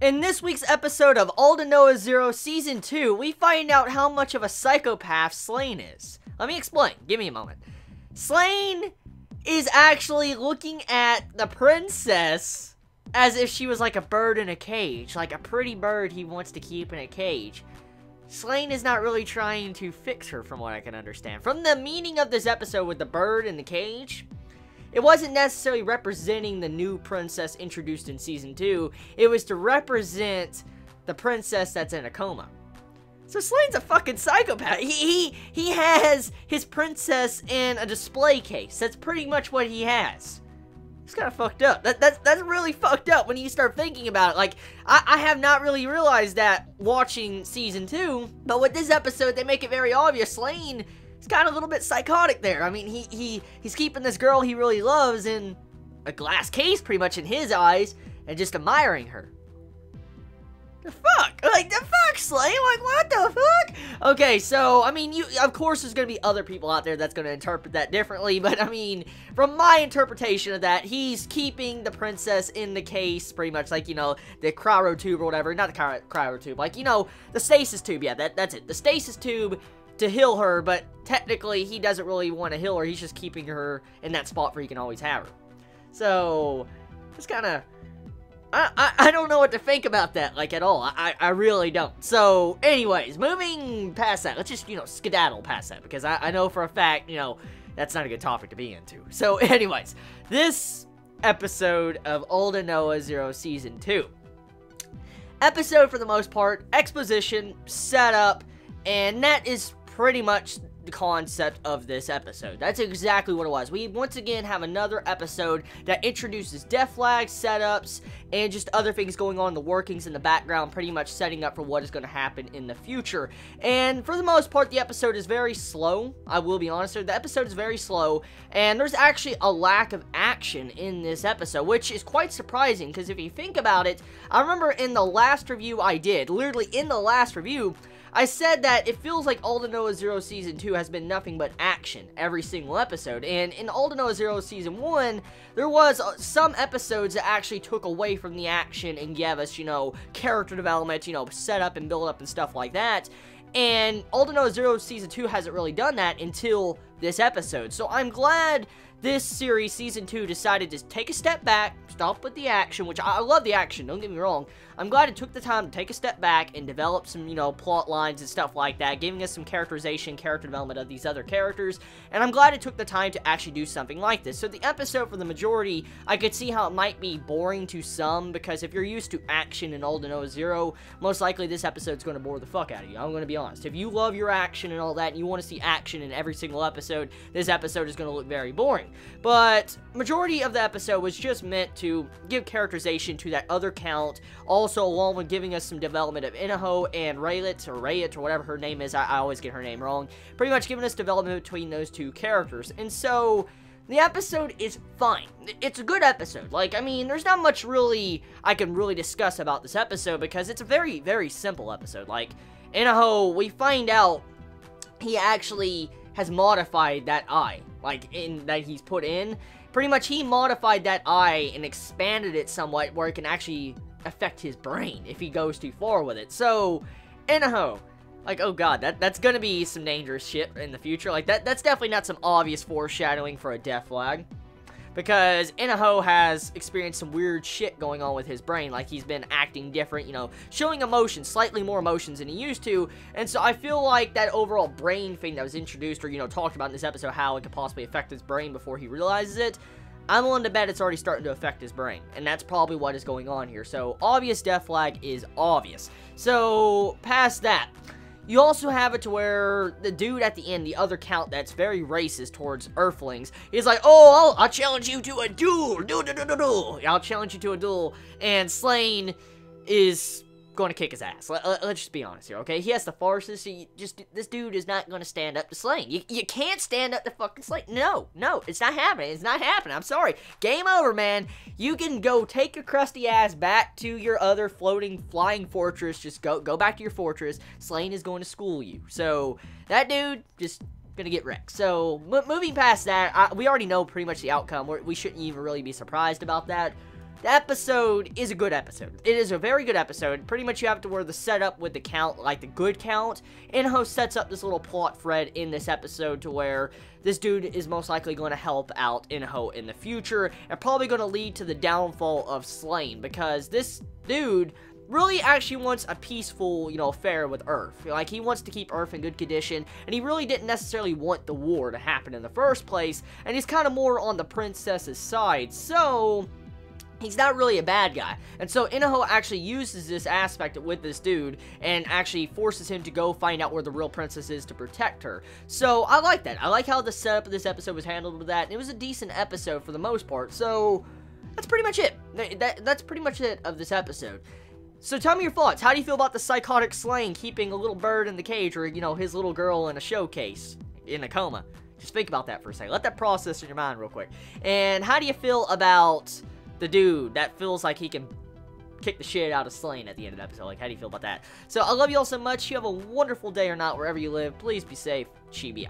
In this week's episode of All to Aldnoah Zero Season 2, we find out how much of a psychopath Slaine is. Let me explain. Give me a moment. Slaine is actually looking at the princess as if she was like a bird in a cage, like a pretty bird he wants to keep in a cage. Slaine is not really trying to fix her, from what I can understand. From the meaning of this episode with the bird in the cage, it wasn't necessarily representing the new princess introduced in season 2, it was to represent the princess that's in a coma. So Slaine's a fucking psychopath. He, he, he has his princess in a display case. That's pretty much what he has. It's kind of fucked up. That, that's, that's really fucked up when you start thinking about it. Like, I, I have not really realized that watching season 2, but with this episode, they make it very obvious. Slaine he's kind of a little bit psychotic there. I mean, he, he he's keeping this girl he really loves in a glass case, pretty much in his eyes, and just admiring her. The fuck? Like, the fuck, Slaine? Like, what the fuck? Okay, so, I mean, you, of course there's gonna be other people out there that's gonna interpret that differently, but, I mean, from my interpretation of that, he's keeping the princess in the case, pretty much, like, you know, the cryo tube or whatever, not the cryo tube, like, you know, the stasis tube, yeah, that, that's it, the stasis tube to heal her, but technically he doesn't really want to heal her. He's just keeping her in that spot where he can always have her. So, it's kind of... I, I, I, don't know what to think about that, like, at all. I, I really don't. So, anyways, moving past that, let's just, you know, skedaddle past that, because I, I know for a fact, you know, that's not a good topic to be into. So, anyways, this episode of Aldnoah Zero Season 2. Episode, for the most part, exposition, setup, and that is pretty much the concept of this episode. That's exactly what it was. We once again have another episode that introduces death flags, setups, and just other things going on, the workings in the background, pretty much setting up for what is going to happen in the future. And for the most part, the episode is very slow. I will be honest here. The episode is very slow, and there's actually a lack of action in this episode, which is quite surprising, because if you think about it, I remember in the last review I did, literally in the last review, I said that it feels like Aldnoah Zero Season 2 has been nothing but action every single episode, and in Aldnoah Zero Season 1, there was uh, some episodes that actually took away from the action and gave us, you know, character development, you know, set up and build up and stuff like that, and Aldnoah Zero Season 2 hasn't really done that until this episode, so I'm glad this series, Season 2, decided to take a step back, stop with the action, which I, I love the action, don't get me wrong. I'm glad it took the time to take a step back and develop some, you know, plot lines and stuff like that, giving us some characterization, character development of these other characters, and I'm glad it took the time to actually do something like this. So the episode, for the majority, I could see how it might be boring to some, because if you're used to action in Aldnoah Zero, most likely this episode's going to bore the fuck out of you. I'm going to be honest. If you love your action and all that, and you want to see action in every single episode, this episode is going to look very boring. But majority of the episode was just meant to give characterization to that other count, also along with giving us some development of Inaho and Raylet, or Rayet, or whatever her name is, I, I always get her name wrong, pretty much giving us development between those two characters. And so, the episode is fine. It's a good episode. Like, I mean, there's not much really I can really discuss about this episode because it's a very, very simple episode. Like, Inaho, we find out he actually has modified that eye like in that he's put in. Pretty much he modified that eye and expanded it somewhat where it can actually affect his brain if he goes too far with it. So, Inaho, like, oh god, that, that's gonna be some dangerous shit in the future. Like, that that's definitely not some obvious foreshadowing for a death flag because Inaho has experienced some weird shit going on with his brain, like he's been acting different, you know, showing emotions, slightly more emotions than he used to, and so I feel like that overall brain thing that was introduced or, you know, talked about in this episode, how it could possibly affect his brain before he realizes it, I'm willing to bet it's already starting to affect his brain, and that's probably what is going on here, so obvious death flag is obvious. So, past that, you also have it to where the dude at the end, the other count that's very racist towards Earthlings, is like, oh, I'll, I'll challenge you to a duel, duel, duel, duel, duel. I'll challenge you to a duel, and Slaine is going to kick his ass. Let, us just be honest here, okay? He has the forces. He just this dude is not going to stand up to Slaine. You, you can't stand up to fucking Slaine. No, no, it's not happening. It's not happening. I'm sorry. Game over, man. You can go take your crusty ass back to your other floating flying fortress. Just go go back to your fortress. Slaine is going to school you. So that dude just gonna get wrecked. So moving past that, I, we already know pretty much the outcome. We're, we should not even really be surprised about that. The episode is a good episode. It is a very good episode. Pretty much you have to where the setup with the count, like the good count. Inaho sets up this little plot thread in this episode to where this dude is most likely going to help out Inaho in the future and probably going to lead to the downfall of Slaine because this dude really actually wants a peaceful, you know, affair with Earth. Like, he wants to keep Earth in good condition, and he really didn't necessarily want the war to happen in the first place, and he's kind of more on the princess's side. So, he's not really a bad guy. And so Inaho actually uses this aspect with this dude and actually forces him to go find out where the real princess is to protect her. So I like that. I like how the setup of this episode was handled with that. It was a decent episode for the most part. So that's pretty much it. That, that's pretty much it of this episode. So tell me your thoughts. How do you feel about the psychotic Slaine keeping a little bird in the cage or, you know, his little girl in a showcase in a coma? Just think about that for a second. Let that process in your mind real quick. And how do you feel about the dude that feels like he can kick the shit out of Slaine at the end of the episode? Like, how do you feel about that? So I love you all so much. You have a wonderful day or not wherever you live. Please be safe. Chibi out.